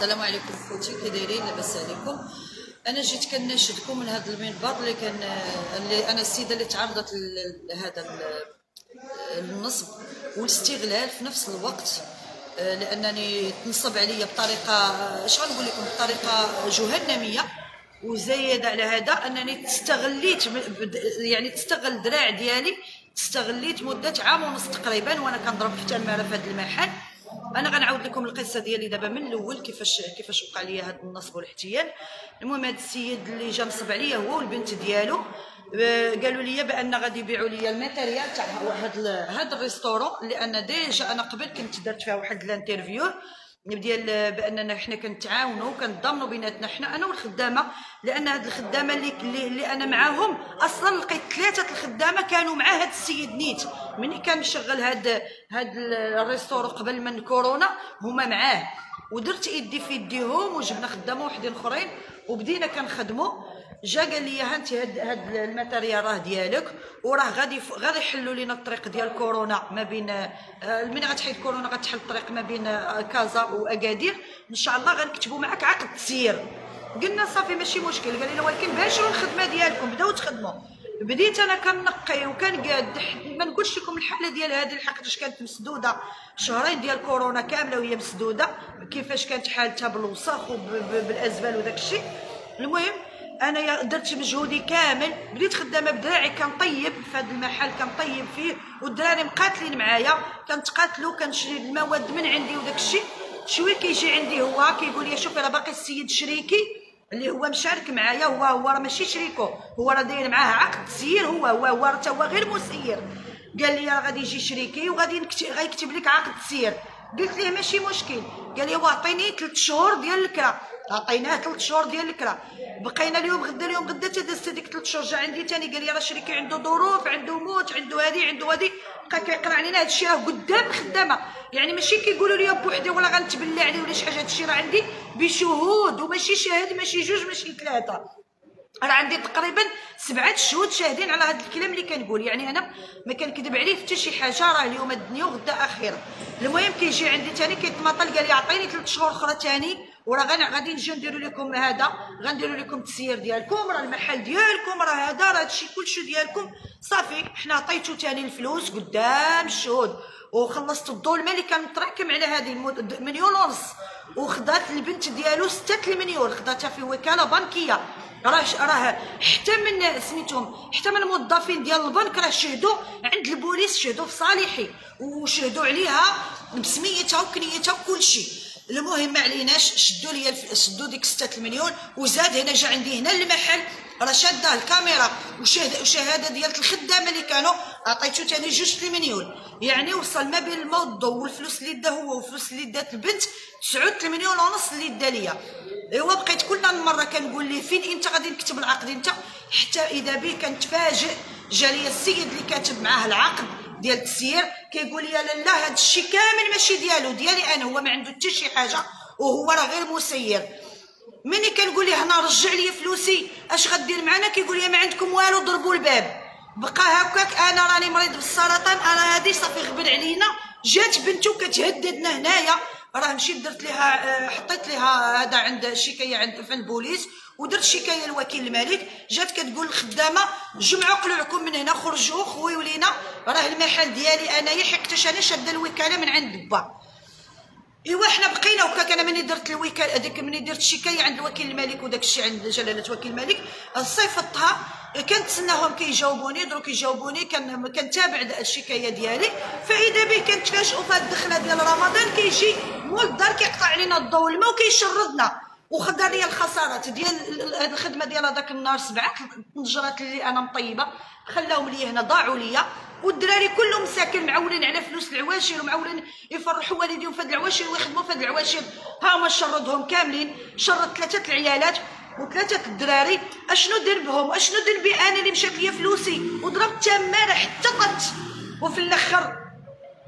السلام عليكم خوتي كي دايرين لاباس عليكم. أنا جيت كناشدكم من هذا المنبر اللي كان اللي أنا السيدة اللي تعرضت لهذا النصب والاستغلال في نفس الوقت. آه، لأنني تنصب عليا بطريقة اش غنقول لكم بطريقة جهنمية. وزايد على هذا أنني استغليت يعني تستغل الدراع ديالي استغليت مدة عام ونص تقريبا وأنا كنضرب التماره في هذا المحل. أنا غنعاود لكم القصة ديالي دابا من الأول كيفاش كيفاش وقع لي هذا النصب والاحتيال. المهم هذا السيد اللي جا نصب عليا هو والبنت ديالو آه، قالوا لي بأن غادي يبيعوا لي ال matériel تاع هذا هذا ال restaurant لأن déjà أنا قبل كنت درت فيها واحد ال interview. ديال بأننا حنا كنتعاونوا كنضمنوا بيناتنا حنا أنا والخدامة لأن هاد الخدامة اللي, اللي أنا معاهم أصلا لقيت ثلاثة الخدامة كانوا مع هاد السيد نيت. ملي كان مشغل هاد هاد ال restaurant قبل من كورونا هما معاه. ودرت يدي في يديهم وجبنا خدامة وحدين أخرين وبدينا كنخدموا. جا قال لي ها أنت هاد, هاد ال matériel راه ديالك وراه غادي غادي يحلوا لنا الطريق ديال كورونا ما بين آه، من غتحيد كورونا غتحل الطريق ما بين آه، كازا وأكادير. إن شاء الله غنكتبوا معك عقد تسيير قلنا صافي ماشي مشكل. قال لنا ولكن باشروا الخدمة ديالكم بداو تخدموا. بديت أنا كنقي وكنقاد ما نقولش لكم الحالة ديال هذه لحقاش كانت مسدودة. شهرين ديال كورونا كاملة وهي مسدودة كيفاش كانت حالتها بالوسخ وبالازبال وداك الشيء. المهم أنا درت مجهودي كامل بديت خدامة بدراعي كنطيب في هذا المحل كنطيب فيه والدراري مقاتلين معايا كنتقاتلوا كنشري المواد من عندي وداك الشيء. شوية كيجي عندي هو كيقول لي شوفي راه باقي السيد شريكي اللي هو مشارك معايا هو هو راه ماشي شريكو هو راه داير معاه عقد تسيير هو هو هو راه هو غير مسير. قال لي راه غادي يجي شريكي وغادي غيكتب لك عقد تسيير قلت ليه ماشي مشكل؟ قال لي عطيني 3 شهور ديال الكرا. عطيناه 3 شهور ديال الكرا. بقينا اليوم غدا اليوم غدا تدازت هذيك 3 شهور. جا عندي ثاني قال لي راه شريكي عنده ظروف عنده موت عنده هذه عنده هذه بقى كيقرا علينا هذا الشيء راه قدام الخدامه يعني ماشي كيقولوا لي بوحدي ولا غنتبلى عليه ولا شي حاجة هذا الشيء راه عندي بشهود وماشي شاهد ماشي جوج ماشي ثلاثة. راه عندي تقريبا سبعة شهود شاهدين على هذا الكلام اللي كنقول. يعني أنا ما كنكذب عليه حتى شي حاجة راه اليوم الدنيا وغدا اخره المهم كيجي عندي ثاني كيتماطل قال لي عطيني ثلاث شهور أخرى ثاني وراه غادي نجي نديروا لكم هذا غنديروا لكم التسيير ديالكم راه المحل ديالكم راه هذا راه هادشي كلشي ديالكم. صافي حنا عطيتو ثاني الفلوس قدام الشهود وخلصت الظلمه اللي كان متراكم على هذه مليون ونص. وخدات البنت ديالو 6 المليون خداتها في وكالة بنكية. راه راه حتى من سميتهم حتى من الموظفين ديال البنك راه شهدوا عند البوليس شهدوا في صالحي وشهدوا عليها بسميتها وكنيتها وكلشي. المهم ما عليناش شدوا لي شدوا ديك 6 المليون وزاد هنا جا عندي هنا المحل راه شادة الكاميرا وشهادة ديال الخدامة اللي كانوا عطيتو ثاني جوج المليون يعني وصل ما بين الموضوع والفلوس اللي دا هو والفلوس اللي دات البنت 9 المليون ونص اللي دا ليا. ايوا بقيت كل مرة كنقول ليه فين انت غادي نكتب العقد انت؟ حتى إذا به كنتفاجئ جا لي السيد اللي كاتب معاه العقد ديال التسيير كيقول لي لا لا هذا الشيء كامل ماشي ديالو ديالي أنا هو ما عنده حتى شي حاجة وهو راه غير مسير. ملي كنقول ليه هنا رجع لي فلوسي أش غدير معنا؟ كيقول لي ما عندكم والو ضربوا الباب. بقى هكاك أنا راني مريض بالسرطان أنا هذه صافي غبن علينا. جات بنته كتهددنا هنايا. راه مشيت درت لها آه، حطيت لها هذا عند شكايه عند في البوليس ودرت شكايه لوكيل الملك جات كتقول الخدامة جمعوا قلوعكم من هنا خرجوا خوي ولينا راه المحل ديالي أنايا حقتاش أنا شاده الوكالة من عند با إيوا حنا بقينا وكاك أنا ملي درت الوكالة هذيك ملي درت الشكايه عند الوكيل الملك وداك الشيء عند جلالة وكيل الملك. صيفطتها كنتسناهم كيجاوبوني دروك كيجاوبوني كان كنتابع الشكاية ديالي. فإذا به كنتفاجئوا في الدخلة ديال رمضان كيجي مول الدار كيقطع علينا الضوء الماء وكيشردنا. وخدا لي الخسارات ديال الخدمة ديال هذاك النهار سبعة طنجرات اللي أنا مطيبة. خلاهم لي هنا ضاعوا ليا. والدراري كلهم ساكن معولين على فلوس العواشر ومعولين يفرحوا والديهم في هاد العواشر ويخدموا في هاد العواشر. ها هما شردهم كاملين. شرد ثلاثة العيالات وثلاثة الدراري. أشنو دير بهم؟ أشنو دير بي أنا اللي مشات ليا فلوسي؟ وضربت تماره حتى طت وفي الأخر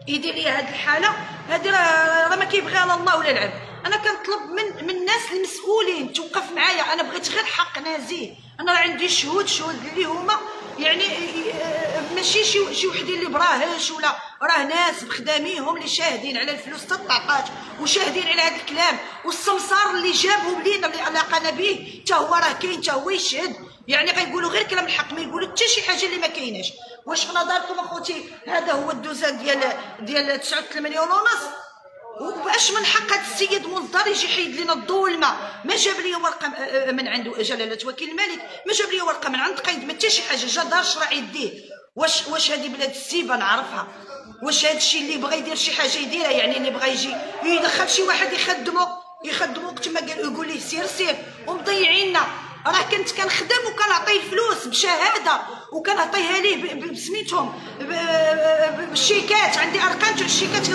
يدير لي هاد الحالة. هادي راه ما كيبغيها الله ولا العبد. أنا كنطلب من من الناس المسؤولين. توقف معايا. أنا بغيت غير حق نزيه أنا راه عندي شهود شهود اللي هما يعني ماشي شي شي وحدين اللي براهش ولا راه ناس بخداميهم اللي شاهدين على الفلوس تاع الطاقات وشاهدين على هذا الكلام. والسمسار اللي جابهم لينا اللي علاقنا به حتى هو راه كاين حتى هو يشهد. يعني غيقولوا غير كلام الحق ما يقولوا حتى شي حاجة اللي ما كايناش. واش في نظركم أخوتي؟ هذا هو الدوزان ديال ديال 89 مليون ونص. وباش من حق هذا السيد يجي يحيد لنا والماء ما جاب لي ورقة من عنده جلاله وكيل الملك. ما جاب لي ورقة من عند قيد ما حتى شي حاجة. جا دار شرع يديه. واش واش هذه بلاد السيبه نعرفها. واش هذا الشيء اللي بغى يدير شي حاجة يديرها؟ يعني اللي بغى يجي يدخل شي واحد يخدمه يخدمه وقت ما قال يقول ليه سير سير. ومضيعينا راه كنت كنخدم وكنعطيه الفلوس بشهادة وكنعطيها ليه بسميتهم بالشيكات. عندي أرقام تاع الشيكات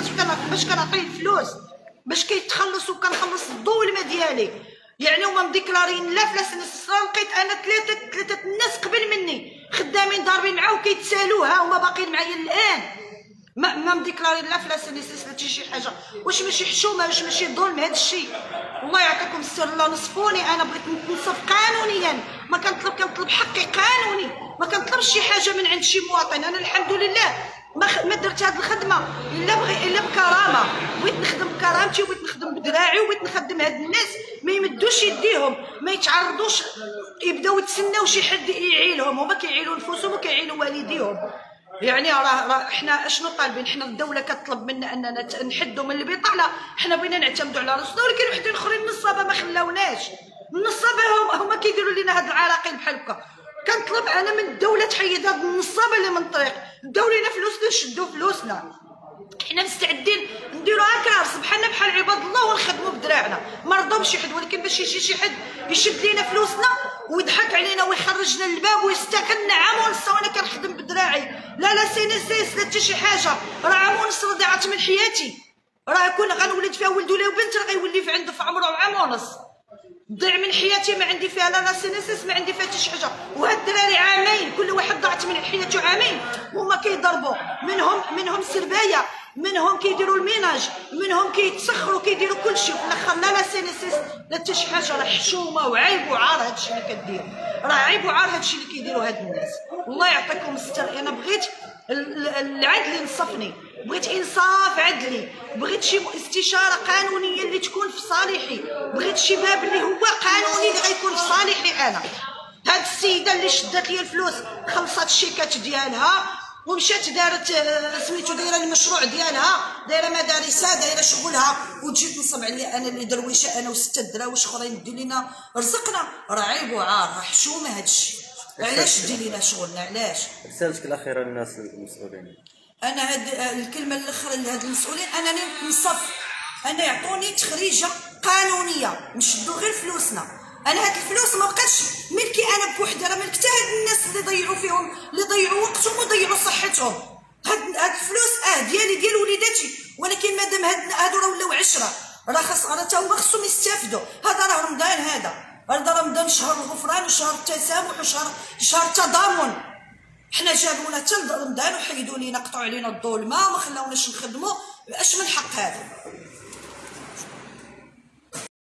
باش كنعطيه الفلوس باش كيتخلص وكنخلص الماء ديالي. يعني هما مديكلارين لا فلاس لقيت أنا ثلاثة ثلاثة الناس قبل مني خدامين ضاربين معاه وكيتسالوها هما باقيين معايا الآن. ما ما مديكلارين لا فلاس لا حتى شي حاجة واش ماشي حشومه واش ماشي ظلم هذا الشيء الله يعطيكم السر الله نصفوني أنا بغيت نصف قانونيا ما كنطلب كنطلب حقي قانوني ما كنطلبش شي حاجة من عند شي مواطن أنا الحمد لله ما ما درت هذه الخدمه الا بغي الا بكرامه بغيت نخدم بكرامتي وبغيت نخدم بدراعي وبغيت نخدم هاد الناس ما يمدوش يديهم ما يتعرضوش يبداو يتسناو شي حد يعيلهم هما كيعيلوا نفوسهم وكيعيلوا والديهم يعني راه راه إحنا أشنو طالبين إحنا الدولة كتطلب منا أننا نحدوا من البطالة. إحنا بغينا نعتمدوا على راسنا ولكن وحدين آخرين النصابه ما خلاوناش. النصابة هم هما كيديروا لنا هاد العراقيل بحال هكا. كنطلب أنا من الدولة تحيد هاد النصابه اللي من الطريق داو لينا فلوسنا نشدوا فلوسنا. حنا مستعدين نديرو هكا سبحالنا بحال عباد الله ونخدموا بدراعنا. ما رضاو بشي حد ولكن باش يجي شي حد يشد لينا فلوسنا ويضحك علينا ويخرجنا للباب ويستغل عام ونص وأنا كنخدم بدراعي. لا لا سي نسيس لا حتى شي حاجة. راه عام ونص ضيعت من حياتي. راه كون غنولد فيها ولد ولا بنت راه غيولي في عنده في عمره عام ونص ضيع من حياتي ما عندي فيها لا la CNSS ما عندي فيها شي حاجة. وهاد الدراري عامين كل واحد ضاعت من حياته عامين. وهما كيضربوا منهم منهم سربايه منهم كيديروا ال ménage منهم كيتسخروا كيديروا كلشي وفي الأخر لا la CNSS لا حتى شي حاجة. راه حشومة وعيب وعار هادشي اللي كدير راه عيب وعار هادشي اللي كيديروا هاد الناس. والله يعطيكم الستر. أنا بغيت العدل ينصفني. بغيت إنصاف عدلي بغيت شي استشارة قانونية اللي تكون في صالحي بغيت شي باب اللي هو قانوني اللي غيكون في صالحي أنا. هاد السيدة اللي شدات لي الفلوس خلصات الشيكات ديالها ومشات دارت آه، سميتو دايرة المشروع ديالها دايرة مدارسها دايرة شغلها وتجي تنصب عليا أنا اللي درويشة أنا وستة دراويش أخرين دير لينا رزقنا. راه عيب وعار راه حشومة هذا الشيء. علاش دير لينا شغلنا؟ علاش؟ رسالتك الأخيرة للناس المسؤولين. أنا هاد الكلمة الأخرى لهاد المسؤولين أنا نصف. أنا يعطوني تخريجة قانونية نشدو غير فلوسنا. أنا هاد الفلوس ما بقاتش ملكي أنا بوحدي راه ملكت هاد الناس اللي ضيعوا فيهم اللي ضيعوا وقتهم وضيعوا صحتهم. هاد هاد الفلوس آه ديالي ديال وليداتي. ولكن مادام هاد هادو راه ولاو عشرة راه خاص راه هما خصهم يستافدوا. هذا راه رمضان هذا. هذا رمضان شهر الغفران وشهر التسامح وشهر شهر التضامن حنا جابونا حتى رمضان وحيدوا لينا قطعوا علينا الماء وما خلاوناش نخدموا اش من حق هذا.